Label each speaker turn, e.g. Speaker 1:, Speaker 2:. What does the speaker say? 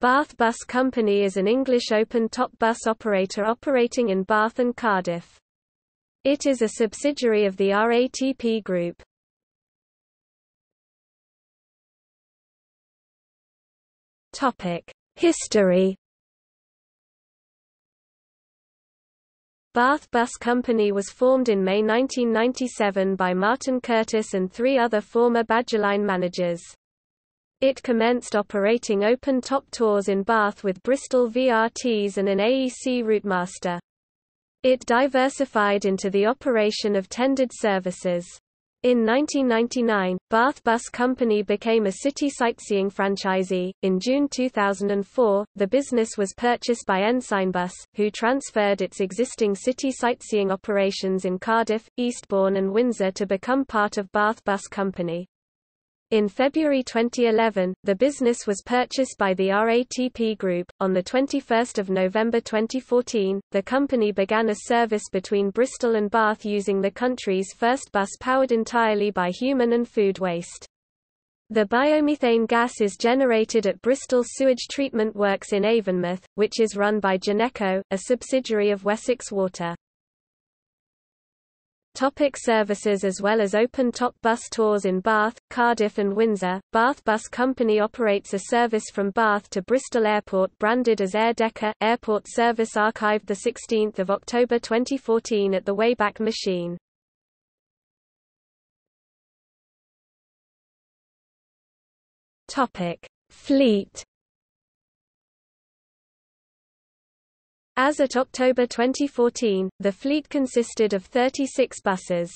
Speaker 1: Bath Bus Company is an English open-top bus operator operating in Bath and Cardiff. It is a subsidiary of the RATP Group. History Bath Bus Company was formed in May 1997 by Martin Curtis and three other former Badgerline managers. It commenced operating open-top tours in Bath with Bristol VRTs and an AEC Routemaster. It diversified into the operation of tendered services. In 1999, Bath Bus Company became a city sightseeing franchisee. In June 2004, the business was purchased by Ensignbus, who transferred its existing city sightseeing operations in Cardiff, Eastbourne, and Windsor to become part of Bath Bus Company. In February 2011, the business was purchased by the RATP Group. On the 21st of November 2014, the company began a service between Bristol and Bath using the country's first bus powered entirely by human and food waste. The biomethane gas is generated at Bristol Sewage Treatment Works in Avonmouth, which is run by Geneco, a subsidiary of Wessex Water. Topic services As well as open-top bus tours in Bath, Cardiff and Windsor, Bath Bus Company operates a service from Bath to Bristol Airport branded as Air Decker. Airport service archived 16 October 2014 at the Wayback Machine. Topic. Fleet As at October 2014, the fleet consisted of 36 buses.